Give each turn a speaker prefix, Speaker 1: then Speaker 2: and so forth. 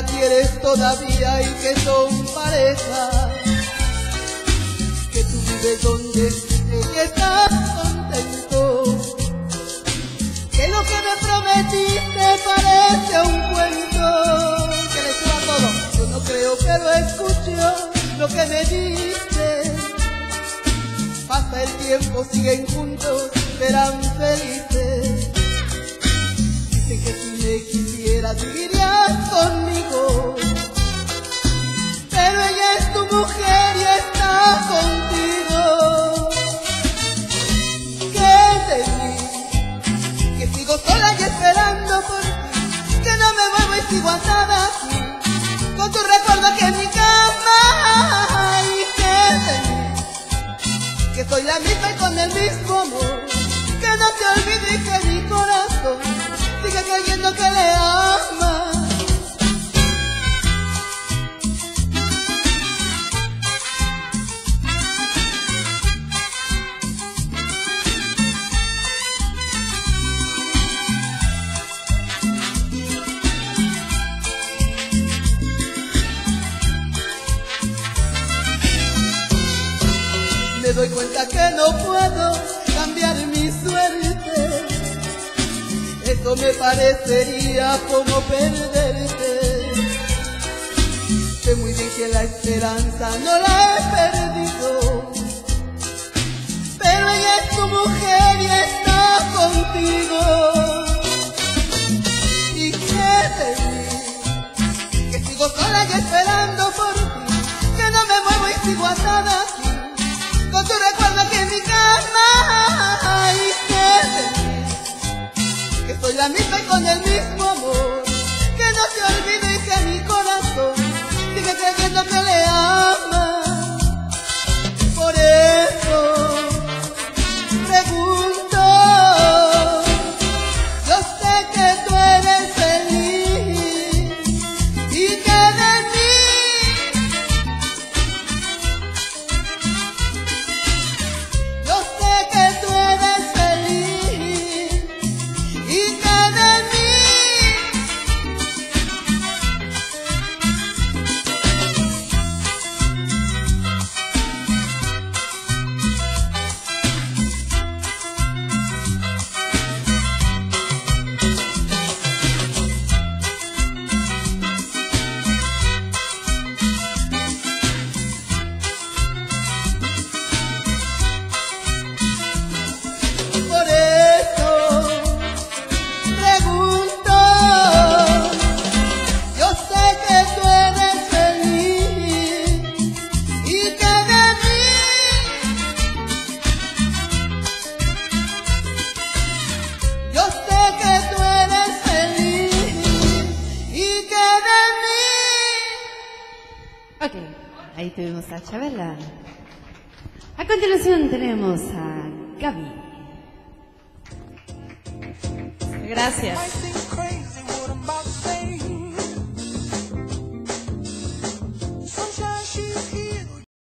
Speaker 1: la quieres todavía y que son pareja. Que tú vives donde que estás contento. Que lo que me prometiste parece un cuento. Que le suba todo. Yo no creo que lo escucho, lo que me dices. Pasa el tiempo, siguen juntos, serán felices. Dicen que si me quisieras vivirías conmigo. Con el mismo amor. Que no te olvide que mi corazón sigue creyendo que le ama. Doy cuenta que no puedo cambiar mi suerte. Eso me parecería como perderte. Sé muy bien que la esperanza no la he perdido. Pero ella es tu mujer y está contigo. ¿Y qué de mí? Que sigo sola y
Speaker 2: ahí tuvimos a Chabela. A continuación tenemos a Gaby.
Speaker 3: Gracias.